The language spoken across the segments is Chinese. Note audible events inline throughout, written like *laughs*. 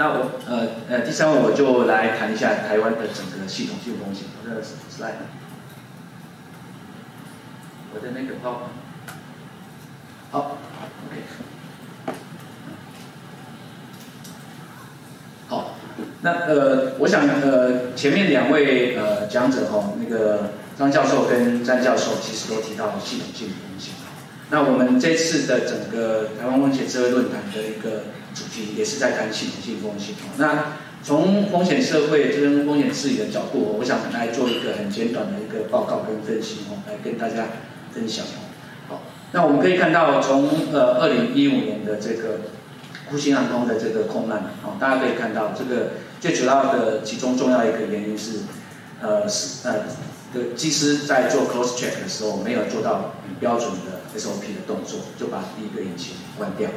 那我呃呃第三位我就来谈一下台湾的整个系统性风险。我的 slide，我的那个包，好，OK，好，那呃我想呃前面两位呃讲者哈，那个张教授跟詹教授其实都提到系统性风险。那我们这次的整个台湾风险社会论坛的一个主题也是在谈系统性风险。那从风险社会跟风险治理的角度，我想来做一个很简短的一个报告跟分析哦，来跟大家分享哦。好，那我们可以看到，从呃二零一五年的这个呼吸航空的这个空难哦，大家可以看到这个最主要的其中重要一个原因是呃是呃的机师在做 close check 的时候没有做到很标准的。SOP 的动作就把第一个引擎关掉了，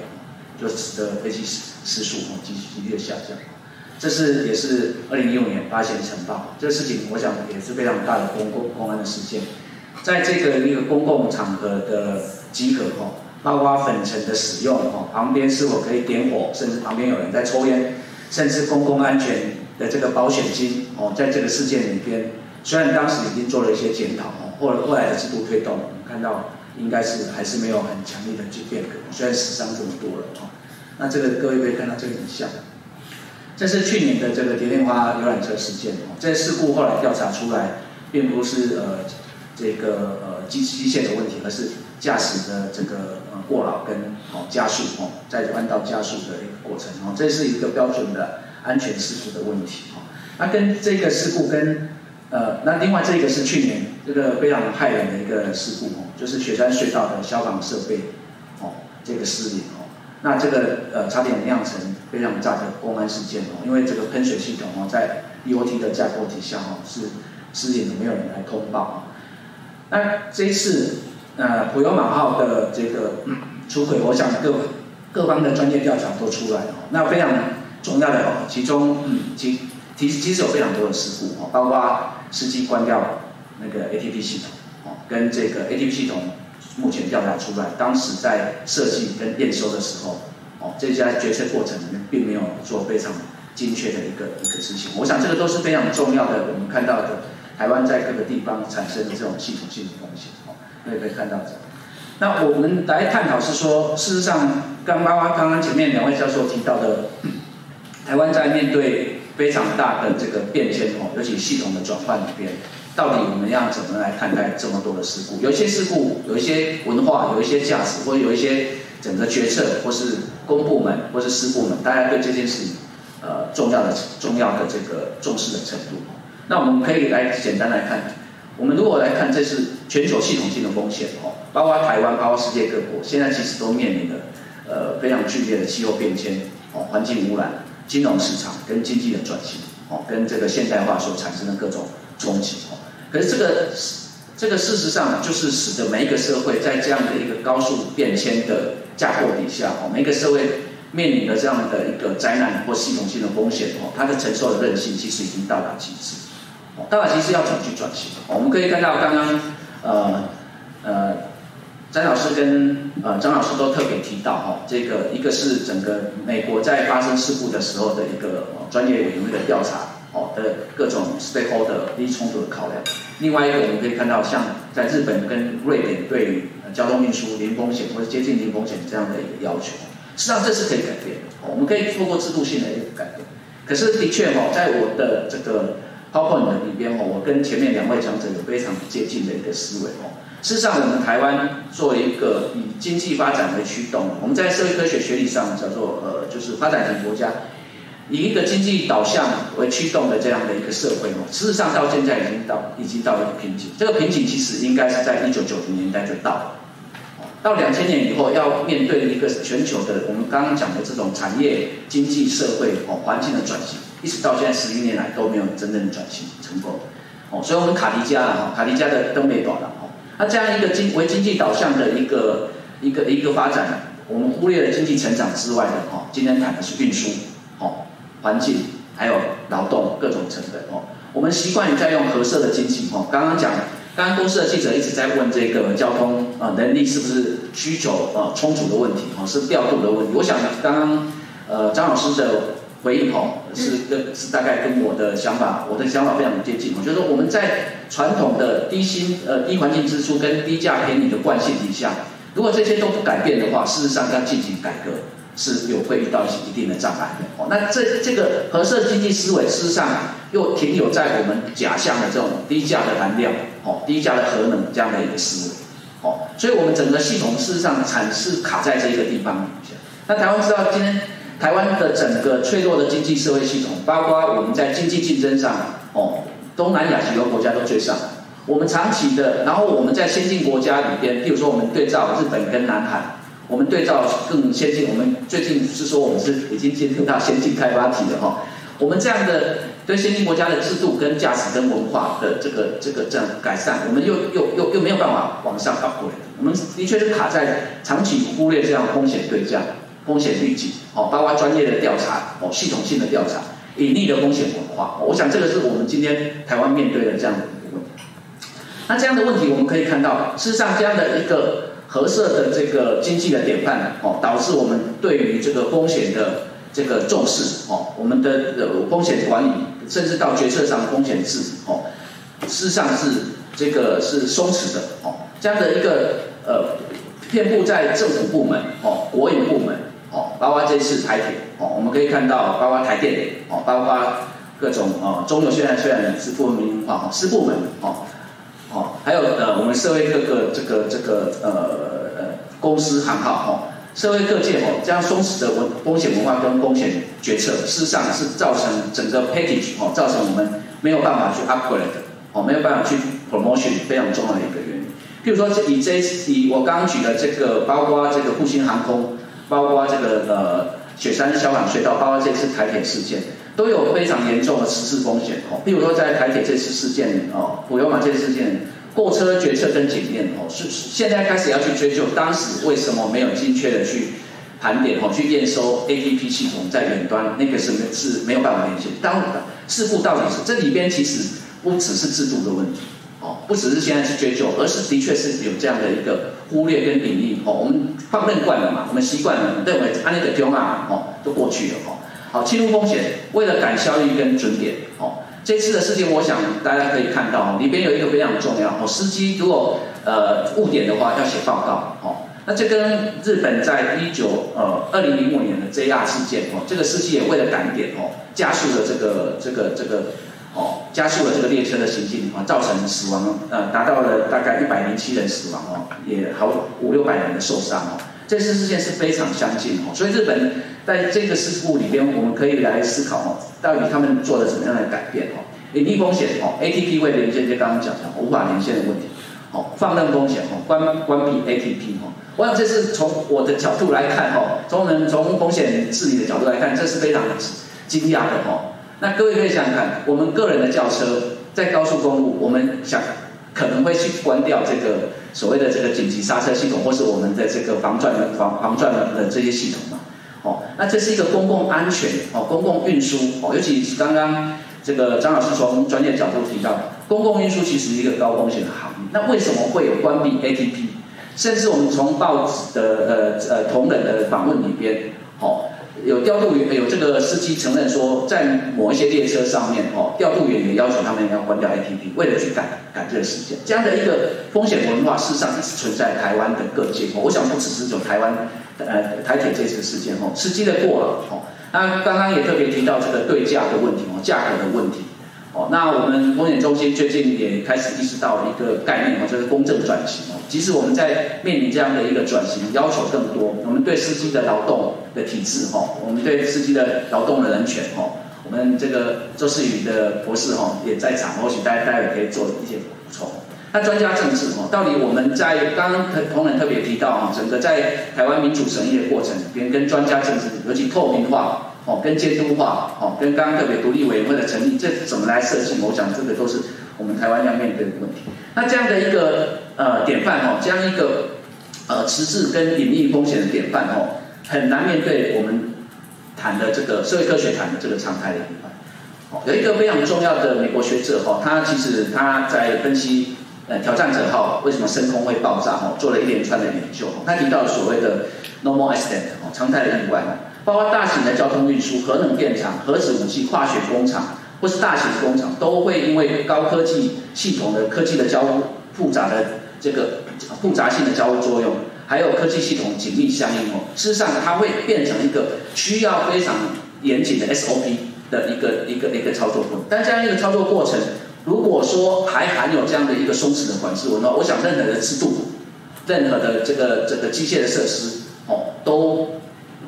就使得飞机时时速哦急剧的下降。这是也是二零一五年发现尘爆，这个事情我想也是非常大的公共公安的事件。在这个一个公共场合的集合哦，包括粉尘的使用哦，旁边是否可以点火，甚至旁边有人在抽烟，甚至公共安全的这个保险金哦，在这个事件里边，虽然当时已经做了一些检讨哦，后后来的制度推动，我们看到。应该是还是没有很强烈的去变革，虽然死伤这么多了哦。那这个各位可以看到这个影像，这是去年的这个蝶恋花游览车事件哦。这事故后来调查出来，并不是呃这个呃机机械的问题，而是驾驶的这个呃过劳跟哦加速哦，在弯道加速的一个过程哦，这是一个标准的安全事故的问题哦。那跟这个事故跟呃，那另外这个是去年这个非常害人的一个事故哦，就是雪山隧道的消防设备哦，这个失灵哦，那这个呃差点酿成非常大的公安事件哦，因为这个喷水系统哦在 EOT 的架构底下哦是失灵的，没有人来通报。那这一次呃普悠马号的这个嗯出轨，我想各各方的专业调查都出来了，那非常重要的哦，其中嗯其其实其实有非常多的事故哦，包括。司机关掉那个 ATP 系统，哦，跟这个 ATP 系统目前调查出来，当时在设计跟验收的时候，哦，这家决策过程里面并没有做非常精确的一个一个事情。我想这个都是非常重要的。我们看到的台湾在各个地方产生的这种系统性的风险，哦，可以可以看到这。那我们来探讨是说，事实上，刚刚刚刚前面两位教授提到的，台湾在面对。非常大的这个变迁哦，尤其系统的转换里边，到底我们要怎么来看待这么多的事故？有些事故，有一些文化，有一些价值，或者有一些整个决策，或是公部门，或是私部门，大家对这件事情呃重要的重要的这个重视的程度。那我们可以来简单来看，我们如果来看这是全球系统性的风险哦，包括台湾，包括世界各国，现在其实都面临着呃非常剧烈的气候变迁哦，环境污染。金融市场跟经济的转型，哦，跟这个现代化所产生的各种冲击，哦，可是这个这个事实上就是使得每一个社会在这样的一个高速变迁的架构底下，哦，每一个社会面临的这样的一个灾难或系统性的风险，哦，它的承受的韧性其实已经到达极致，哦，到达极致要怎么去转型？我们可以看到刚刚，呃，呃。詹老师跟呃张老师都特别提到哈，这个一个是整个美国在发生事故的时候的一个专业委员会的调查哦的各种 stakeholder 利益冲突的考量。另外一个我们可以看到，像在日本跟瑞典对于交通运输零风险或者接近零风险这样的一个要求，实际上这是可以改变的。我们可以透过制度性的一个改变。可是的确哈，在我的这个 PowerPoint 里边哦，我跟前面两位讲者有非常接近的一个思维哦。事实上，我们台湾作为一个以经济发展为驱动，我们在社会科学学理上叫做呃，就是发展型国家，以一个经济导向为驱动的这样的一个社会哦。事实上，到现在已经到已经到了一个瓶颈。这个瓶颈其实应该是在一九九零年代就到了，到两千年以后要面对一个全球的我们刚刚讲的这种产业、经济、社会哦环境的转型，一直到现在十一年来都没有真正的转型成功哦。所以，我们卡迪加啊，卡迪加的灯没短了。那这样一个经为经济导向的一个一个一个发展，我们忽略了经济成长之外的哈，今天谈的是运输，哦，环境还有劳动各种成本哦。我们习惯于在用合色的经济哦。刚刚讲，刚刚公司的记者一直在问这个交通啊能力是不是需求啊充足的问题哦，是调度的问题。我想刚刚呃张老师的回应哦，是跟是大概跟我的想法，我的想法非常接近。我觉得我们在传统的低薪呃低环境支出跟低价便宜的惯性底下，如果这些都不改变的话，事实上要进行改革是有会遇到一定的障碍的。哦，那这这个合适经济思维，事实上又停留在我们假象的这种低价的燃料，哦，低价的核能这样的一个思维。哦，所以我们整个系统事实上产是卡在这一个地方。那台湾知道今天。台湾的整个脆弱的经济社会系统，包括我们在经济竞争上，哦，东南亚许多国家都追上。我们长期的，然后我们在先进国家里边，譬如说我们对照日本跟南韩，我们对照更先进，我们最近是说我们是已经进入到先进开发体的哈。我们这样的对先进国家的制度跟价值跟文化的这个这个这样改善，我们又又又又没有办法往上搞过来。我们的确是卡在长期忽略这样风险对价。风险预警，哦，包括专业的调查，哦，系统性的调查，隐匿的风险文化，我想这个是我们今天台湾面对的这样的一个问题。那这样的问题，我们可以看到，事实上这样的一个合适的这个经济的典范，哦，导致我们对于这个风险的这个重视，哦，我们的风险管理，甚至到决策上的风险制，哦，事实上是这个是松弛的，哦，这样的一个呃，遍布在政府部门，哦，国营。包括这次台铁，哦，我们可以看到，包括台电，哦，包括各种哦，中油现在虽然是部门民营化，哈，私部门，哦，哦，还有呃，我们社会各个这个这个呃呃公司行号，哦，社会各界，哦，这样松弛的文风险文化跟风险决策，事实上是造成整个 package，哦，造成我们没有办法去 upgrade，哦，没有办法去 promotion 非常重要的一个原因。譬如说，以这以我刚刚举的这个，包括这个复兴航空。包括这个呃雪山消防隧道，包括这次台铁事件，都有非常严重的失事风险哦。比如说在台铁这次事件哦，普悠玛这次事件，购车决策跟检验哦，是现在开始要去追究当时为什么没有精确的去盘点哦，去验收 APP 系统在远端那个是是没有办法连线。当然事故到底是这里边其实不只是制度的问题。哦，不只是现在去追究，而是的确是有这样的一个忽略跟比例。哦，我们放任惯了嘛，我们习惯了认为安利的丢嘛，哦，都过去了。哦，好，侵入风险，为了赶效率跟准点。哦，这次的事情，我想大家可以看到，里边有一个非常重要。哦，司机如果呃误点的话，要写报告。哦，那这跟日本在一九呃二零零五年的 JR 事件，哦，这个司机也为了赶点，哦，加速了这个这个这个。哦，加速了这个列车的行进啊，造成死亡，呃，达到了大概一百零七人死亡哦，也好五六百人的受伤哦。这次事件是非常相近哦，所以日本在这个事故里边，我们可以来思考哦，到底他们做了什么样的改变哦？隐匿风险哦，ATP 会连线，就刚刚讲的无法连线的问题，哦，放任风险哦，关关闭 ATP 哦。我想这是从我的角度来看哦，从人从风险治理的角度来看，这是非常惊讶的哦。那各位可以想想看，我们个人的轿车在高速公路，我们想可能会去关掉这个所谓的这个紧急刹车系统，或是我们的这个防撞的防防撞的这些系统嘛？哦，那这是一个公共安全哦，公共运输哦，尤其是刚刚这个张老师从专业角度提到，公共运输其实是一个高风险的行业。那为什么会有关闭 ATP？甚至我们从报纸的呃呃同仁的访问里边，哦。有调度员，有这个司机承认说，在某一些列车上面，哦，调度员也要求他们要关掉 APP，为了去赶赶这个时间。这样的一个风险文化，事实上一直存在台湾的各界。我想不只是有台湾，呃，台铁这次事件，哦，司机的过往，哦，那刚刚也特别提到这个对价的问题，哦，价格的问题。哦，那我们风险中心最近也开始意识到一个概念哦，就是公正转型哦。即使我们在面临这样的一个转型，要求更多，我们对司机的劳动的体制哈，我们对司机的劳动的人权哈，我们这个周世宇的博士哈也在场，或许大家待会可以做一些补充。那专家政治哈，到底我们在刚刚同仁特别提到哈，整个在台湾民主审议的过程里边，跟专家政治尤其透明化。哦，跟监督化，哦，跟刚刚特别独立委员会的成立，这怎么来设计？我想这个都是我们台湾要面对的问题。那这样的一个呃典范，哦，这样一个呃实质跟隐匿风险的典范，哦，很难面对我们谈的这个社会科学谈的这个常态的隐患。哦，有一个非常重要的美国学者，哈，他其实他在分析呃挑战者号为什么升空会爆炸，哈，做了一连串的研究。他提到所谓的 normal accident，哦，常态的意外。包括大型的交通运输、核能电厂、核子武器、化学工厂，或是大型工厂，都会因为高科技系统的科技的交互复杂的这个复杂性的交互作用，还有科技系统紧密相应哦，事实上它会变成一个需要非常严谨的 SOP 的一个一个一个操作过程。但这样一个操作过程，如果说还含有这样的一个松弛的管制文化，我想任何的制度、任何的这个这个机械的设施哦，都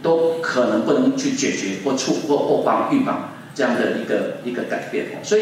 都可能不能去解决或促或或防预防这样的一个一个改变。所以，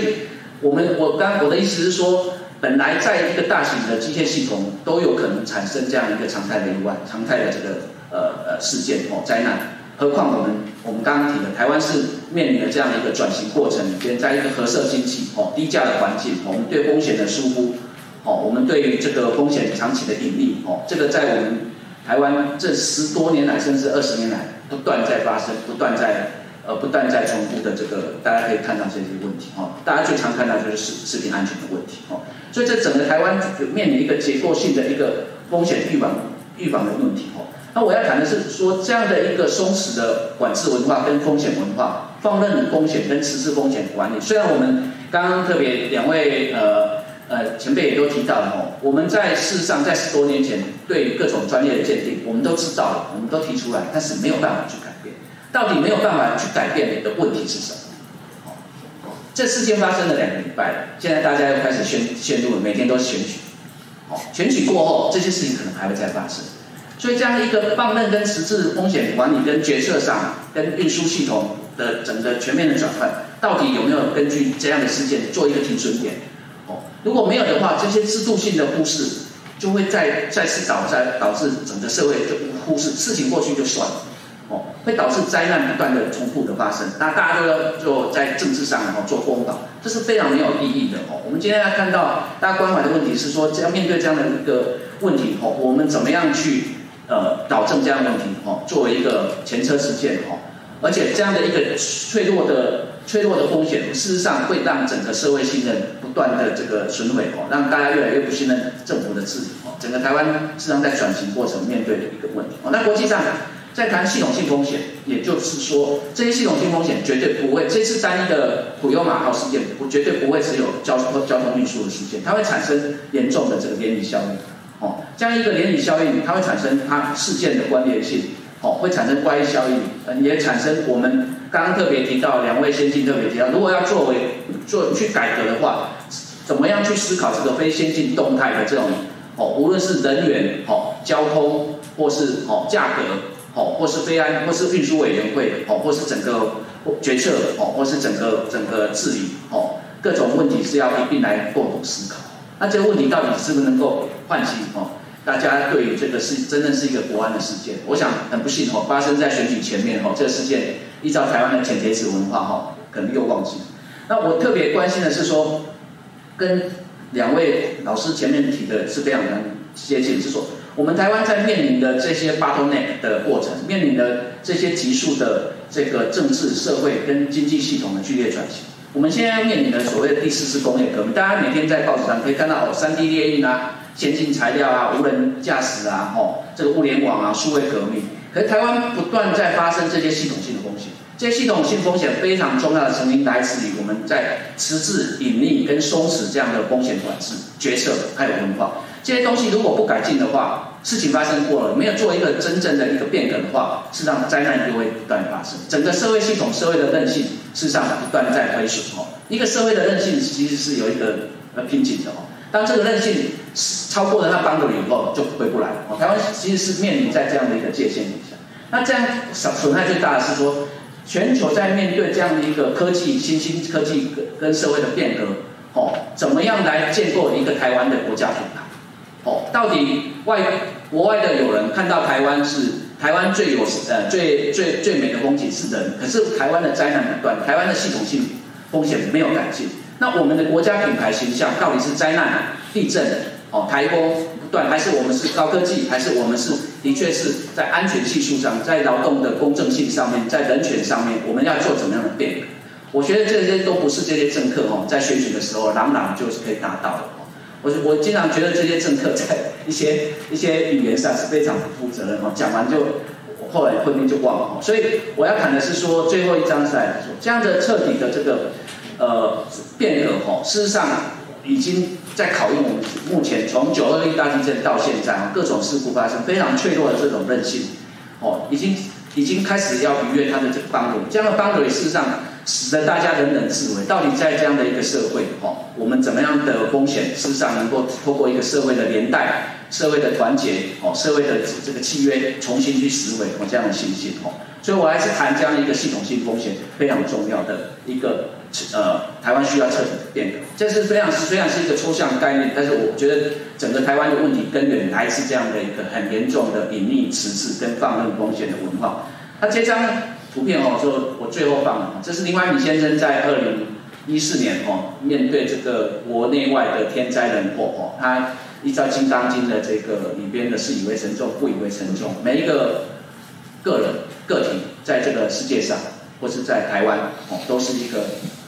我们我刚我的意思是说，本来在一个大型的机械系统都有可能产生这样一个常态的意外、常态的这个呃呃事件哦灾难，何况我们我们刚刚提的台湾是面临的这样的一个转型过程里边，在一个核色经济哦低价的环境，我们对风险的疏忽哦，我们对于这个风险长期的隐匿哦，这个在我们台湾这十多年来甚至二十年来不断在发生，不断在呃不断在重复的这个，大家可以看到这些问题哦，大家最常看到就是食食品安全的问题哦，所以这整个台湾面临一个结构性的一个风险预防预防的问题哦。那我要谈的是说，这样的一个松弛的管制文化跟风险文化，放任风险跟实施风险管理。虽然我们刚刚特别两位呃呃前辈也都提到了哦，我们在事实上在十多年前对各种专业的鉴定，我们都知道了，我们都提出来，但是没有办法去改变。到底没有办法去改变的问题是什么？这事件发生了两个礼拜了，现在大家又开始宣陷入了，每天都是选举。哦，选举过后，这些事情可能还会再发生。所以这样一个放任跟实质风险管理跟决策上跟运输系统的整个全面的转换，到底有没有根据这样的事件做一个停损点？哦，如果没有的话，这些制度性的忽视就会再再次导在导致整个社会就忽视事情过去就算了，哦，会导致灾难不断的重复的发生。那大家都要做在政治上哦做公道，这是非常没有意义的哦。我们今天要看到大家关怀的问题是说，要面对这样的一个问题哦，我们怎么样去？呃，导正这样的问题哦，作为一个前车之鉴哦，而且这样的一个脆弱的脆弱的风险，事实上会让整个社会信任不断的这个损毁哦，让大家越来越不信任政府的治理哦，整个台湾事实上在转型过程面对的一个问题哦。那国际上在谈系统性风险，也就是说这些系统性风险绝对不会，这次单一的普悠马号事件，不绝对不会只有交通交通运输的事件，它会产生严重的这个涟漪效应。哦，这样一个涟漪效应，它会产生它事件的关联性，哦，会产生关系效应，也产生我们刚刚特别提到两位先进特别提到，如果要作为做去改革的话，怎么样去思考这个非先进动态的这种，哦，无论是人员，哦，交通，或是哦价格，哦，或是非安，或是运输委员会，哦，或是整个决策，哦，或是整个整个治理，哦，各种问题是要一并来共同思考。那这个问题到底是不是能够唤醒哦？大家对于这个是真的是一个国安的事件？我想很不幸哦，发生在选举前面哦，这个事件依照台湾的浅铁子文化哈，可能又忘记。那我特别关心的是说，跟两位老师前面提的是非常能接近，是说我们台湾在面临的这些 bottleneck 的过程，面临的这些急速的这个政治、社会跟经济系统的剧烈转型。我们现在面临的所谓的第四次工业革命，大家每天在报纸上可以看到哦，三 D 列印啊，先进材料啊，无人驾驶啊，哦，这个物联网啊，数位革命。可台湾不断在发生这些系统性的风险，这些系统性风险非常重要的曾经来自于我们在迟滞、隐匿跟松弛这样的风险管制、决策还有文化。这些东西如果不改进的话，事情发生过了，没有做一个真正的一个变革的话，事实上灾难就会不断发生。整个社会系统、社会的韧性，事实上不断在亏损哦。一个社会的韧性其实是有一个呃瓶颈的哦。当这个韧性超过了它帮助以后，就回不来哦。台湾其实是面临在这样的一个界限底下。那这样损损害最大的是说，全球在面对这样的一个科技新兴科技跟社会的变革哦，怎么样来建构一个台湾的国家品牌？哦，到底外国外的有人看到台湾是台湾最有呃最最最美的风景是人，可是台湾的灾难不断，台湾的系统性风险没有改进。那我们的国家品牌形象到底是灾难、地震、哦台风不断，还是我们是高科技，还是我们是的确是在安全系数上，在劳动的公正性上面，在人权上面，我们要做怎么样的变革？我觉得这些都不是这些政客哦在选举的时候朗朗就是可以达到的。我我经常觉得这些政客在一些 *laughs* 一些语言上是非常不负责任哦，讲完就后来后面就忘了。所以我要谈的是说，最后一章是来说，这样的彻底的这个呃变革哈，事实上已经在考验我们目前从九二一大地震到现在啊，各种事故发生，非常脆弱的这种韧性哦，已经已经开始要逾越它的这个邦围，这样的邦围事实上。使得大家人人自危。到底在这样的一个社会，哦，我们怎么样的风险，事实上能够透过一个社会的连带、社会的团结，哦，社会的这个契约，重新去实维哦这样的信心，哦。所以我还是谈这样一个系统性风险非常重要的一个，呃，台湾需要彻底的变革。这是非常虽然是一个抽象的概念，但是我觉得整个台湾的问题根源还是这样的一个很严重的隐匿、迟滞跟放任风险的文化。那这张。图片哦，说我最后放了，这是林怀民先生在二零一四年哦，面对这个国内外的天灾人祸哦，他依照《金刚经》的这个里边的是以为沉重，不以为沉重。每一个个人个体在这个世界上，或是在台湾哦，都是一个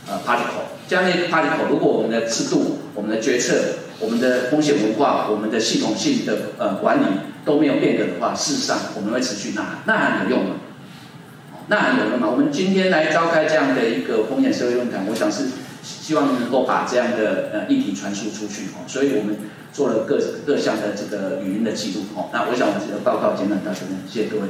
呃 particle。这样的一个 particle，如果我们的制度、我们的决策、我们的风险文化、我们的系统性的呃管理都没有变革的话，事实上我们会持续呐喊，呐喊有用吗？那还有用吗？我们今天来召开这样的一个风险社会论坛，我想是希望能够把这样的呃议题传输出去哦。所以我们做了各各项的这个语音的记录哦。那我想我们这个报告简短到这边，谢谢各位。